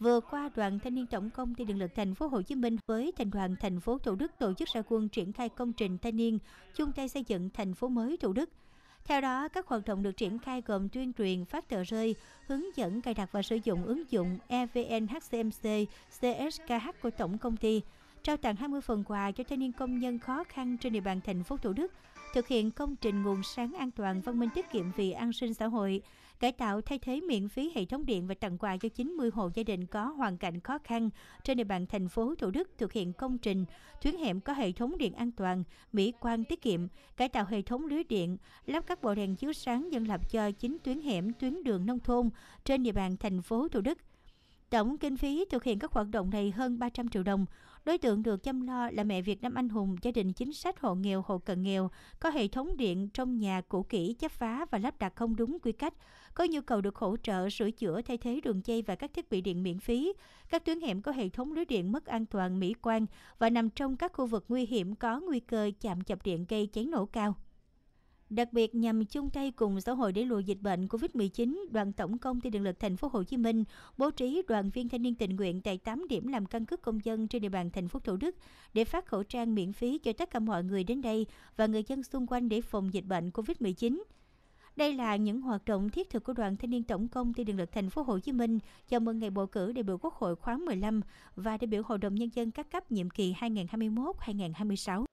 Vừa qua, đoàn thanh niên tổng công ty điện lực thành phố Hồ Chí Minh với thành đoàn thành phố Thủ Đức tổ chức ra quân triển khai công trình thanh niên chung tay xây dựng thành phố mới Thủ Đức. Theo đó, các hoạt động được triển khai gồm tuyên truyền, phát tờ rơi, hướng dẫn cài đặt và sử dụng ứng dụng EVN HCMC CSKH của tổng công ty, trao tặng 20 phần quà cho thanh niên công nhân khó khăn trên địa bàn thành phố Thủ Đức, thực hiện công trình nguồn sáng an toàn văn minh tiết kiệm vì an sinh xã hội, cải tạo thay thế miễn phí hệ thống điện và tặng quà cho 90 hộ gia đình có hoàn cảnh khó khăn trên địa bàn thành phố Thủ Đức thực hiện công trình tuyến hẻm có hệ thống điện an toàn, mỹ quan tiết kiệm, cải tạo hệ thống lưới điện, lắp các bộ đèn chiếu sáng dân lập cho chính tuyến hẻm, tuyến đường nông thôn trên địa bàn thành phố Thủ Đức. Tổng kinh phí thực hiện các hoạt động này hơn 300 triệu đồng. Đối tượng được chăm lo là mẹ Việt Nam anh hùng, gia đình chính sách hộ nghèo, hộ cận nghèo, có hệ thống điện trong nhà cũ kỹ, chấp phá và lắp đặt không đúng quy cách, có nhu cầu được hỗ trợ sửa chữa thay thế đường dây và các thiết bị điện miễn phí. Các tuyến hẻm có hệ thống lưới điện mất an toàn, mỹ quan và nằm trong các khu vực nguy hiểm có nguy cơ chạm chập điện gây cháy nổ cao. Đặc biệt nhằm chung tay cùng xã hội để lùi dịch bệnh Covid-19, Đoàn Tổng công ty Điện lực Thành phố Hồ Chí Minh bố trí đoàn viên thanh niên tình nguyện tại 8 điểm làm căn cước công dân trên địa bàn thành phố Thủ Đức để phát khẩu trang miễn phí cho tất cả mọi người đến đây và người dân xung quanh để phòng dịch bệnh Covid-19. Đây là những hoạt động thiết thực của Đoàn Thanh niên Tổng công ty Điện lực Thành phố Hồ Chí Minh chào mừng ngày bầu cử đại biểu Quốc hội khóa 15 và đại biểu Hội đồng nhân dân các cấp nhiệm kỳ 2021-2026.